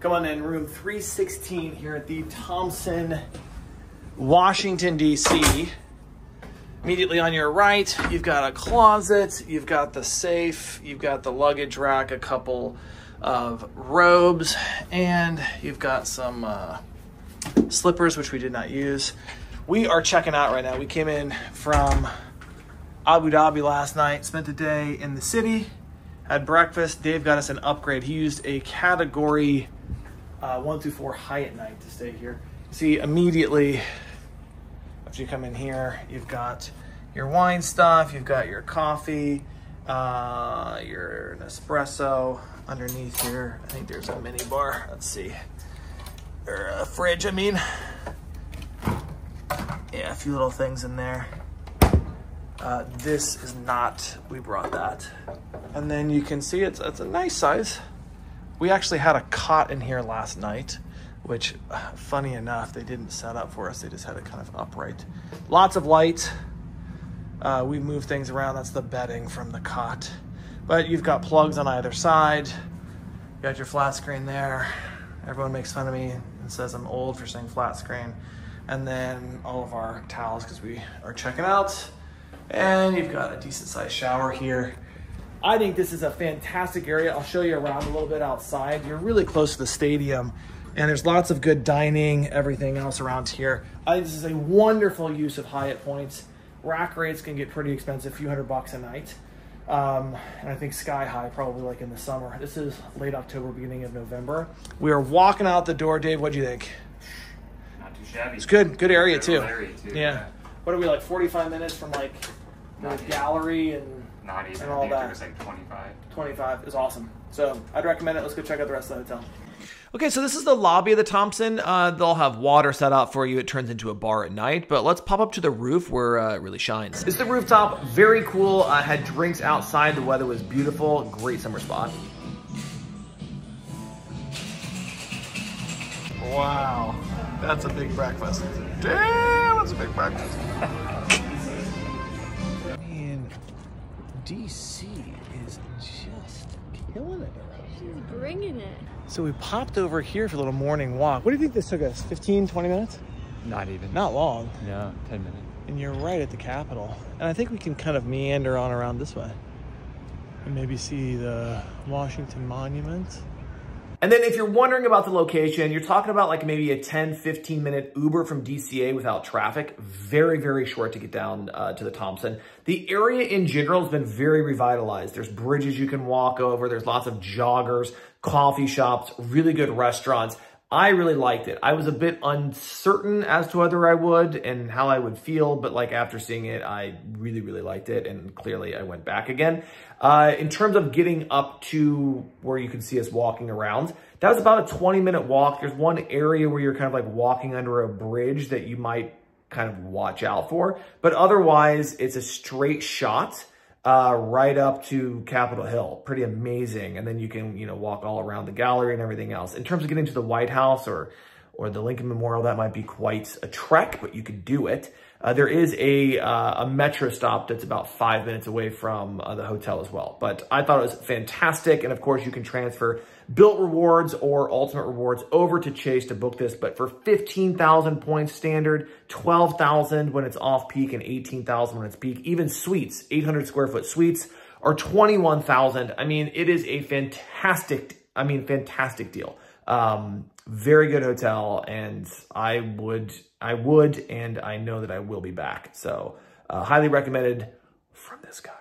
Come on in, room 316 here at the Thompson, Washington, D.C. Immediately on your right, you've got a closet, you've got the safe, you've got the luggage rack, a couple of robes, and you've got some uh, slippers, which we did not use. We are checking out right now. We came in from Abu Dhabi last night, spent the day in the city, had breakfast. Dave got us an upgrade. He used a category uh, one through four Hyatt night to stay here. See, immediately after you come in here, you've got your wine stuff, you've got your coffee, uh, your Nespresso underneath here. I think there's a mini bar. Let's see. Or a fridge, I mean. Yeah, a few little things in there. Uh, this is not, we brought that. And then you can see it's, it's a nice size. We actually had a cot in here last night, which uh, funny enough, they didn't set up for us. They just had it kind of upright. Lots of light. Uh, we move things around. That's the bedding from the cot. But you've got plugs on either side. You got your flat screen there. Everyone makes fun of me and says I'm old for saying flat screen. And then all of our towels because we are checking out. And you've got a decent sized shower here. I think this is a fantastic area. I'll show you around a little bit outside. You're really close to the stadium and there's lots of good dining, everything else around here. I think this is a wonderful use of Hyatt points. Rack rates can get pretty expensive, a few hundred bucks a night. Um, and I think sky high probably like in the summer. This is late October, beginning of November. We are walking out the door. Dave, what do you think? Not too shabby. It's good, good area Good too. area, too, Yeah. What are we like? 45 minutes from like the gallery and Not even. And I think that. it was like 25. 25 is awesome. So I'd recommend it. Let's go check out the rest of the hotel. Okay, so this is the lobby of the Thompson. Uh, they'll have water set out for you. It turns into a bar at night, but let's pop up to the roof where uh, it really shines. It's the rooftop, very cool. I had drinks outside. The weather was beautiful. Great summer spot. Wow, that's a big breakfast. Damn, that's a big breakfast. Man, DC is just killing it around here. Bringing it. So we popped over here for a little morning walk. What do you think this took us? 15, 20 minutes? Not even. Not long. No, 10 minutes. And you're right at the Capitol. And I think we can kind of meander on around this way. And maybe see the Washington Monument. And then if you're wondering about the location, you're talking about like maybe a 10, 15 minute Uber from DCA without traffic. Very, very short to get down uh, to the Thompson. The area in general has been very revitalized. There's bridges you can walk over. There's lots of joggers, coffee shops, really good restaurants. I really liked it. I was a bit uncertain as to whether I would and how I would feel, but like after seeing it, I really, really liked it. And clearly I went back again. Uh, in terms of getting up to where you can see us walking around, that was about a 20 minute walk. There's one area where you're kind of like walking under a bridge that you might kind of watch out for, but otherwise it's a straight shot uh, right up to Capitol Hill. Pretty amazing. And then you can, you know, walk all around the gallery and everything else. In terms of getting to the White House or, or the Lincoln Memorial, that might be quite a trek, but you could do it. Uh, there is a, uh, a metro stop that's about five minutes away from uh, the hotel as well. But I thought it was fantastic. And of course, you can transfer Bilt Rewards or Ultimate Rewards over to Chase to book this. But for 15,000 points standard, 12,000 when it's off peak and 18,000 when it's peak, even suites, 800 square foot suites are 21,000. I mean, it is a fantastic, I mean, fantastic deal. Um, very good hotel and I would, I would, and I know that I will be back. So uh, highly recommended from this guy.